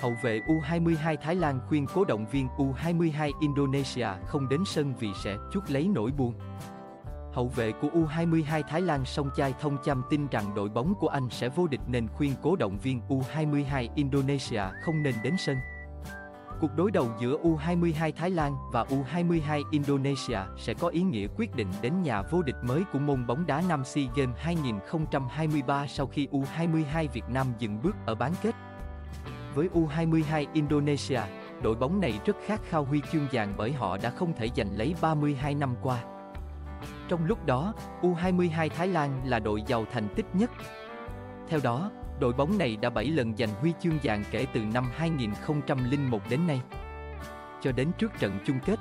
Hậu vệ U22 Thái Lan khuyên cố động viên U22 Indonesia không đến sân vì sẽ chút lấy nỗi buồn. Hậu vệ của U22 Thái Lan Song Chai Thông Cham tin rằng đội bóng của anh sẽ vô địch nên khuyên cố động viên U22 Indonesia không nên đến sân. Cuộc đối đầu giữa U22 Thái Lan và U22 Indonesia sẽ có ý nghĩa quyết định đến nhà vô địch mới của môn bóng đá Nam SEA Games 2023 sau khi U22 Việt Nam dừng bước ở bán kết. Với U22 Indonesia, đội bóng này rất khát khao huy chương vàng bởi họ đã không thể giành lấy 32 năm qua. Trong lúc đó, U22 Thái Lan là đội giàu thành tích nhất. Theo đó, đội bóng này đã 7 lần giành huy chương vàng kể từ năm 2001 đến nay. Cho đến trước trận chung kết,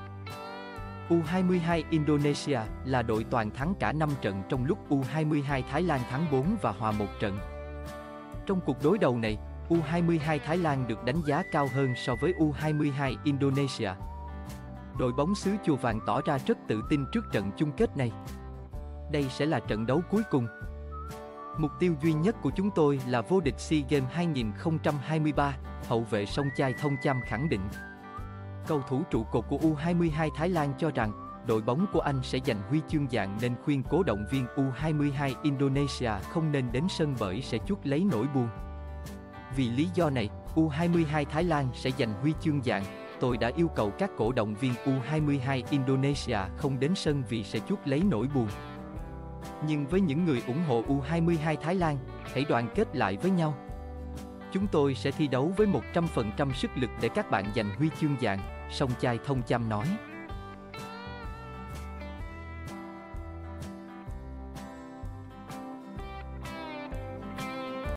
U22 Indonesia là đội toàn thắng cả 5 trận trong lúc U22 Thái Lan thắng 4 và hòa một trận. Trong cuộc đối đầu này, U22 Thái Lan được đánh giá cao hơn so với U22 Indonesia. Đội bóng xứ Chùa Vàng tỏ ra rất tự tin trước trận chung kết này. Đây sẽ là trận đấu cuối cùng. Mục tiêu duy nhất của chúng tôi là vô địch SEA Games 2023, hậu vệ song chai thông cham khẳng định. Cầu thủ trụ cột của U22 Thái Lan cho rằng đội bóng của anh sẽ giành huy chương vàng nên khuyên cố động viên U22 Indonesia không nên đến sân bởi sẽ chuốc lấy nỗi buồn. Vì lý do này, U22 Thái Lan sẽ giành huy chương vàng. Tôi đã yêu cầu các cổ động viên U22 Indonesia không đến sân vì sẽ chuốc lấy nỗi buồn. Nhưng với những người ủng hộ U22 Thái Lan, hãy đoàn kết lại với nhau. Chúng tôi sẽ thi đấu với 100% sức lực để các bạn giành huy chương vàng, song chai thông cham nói.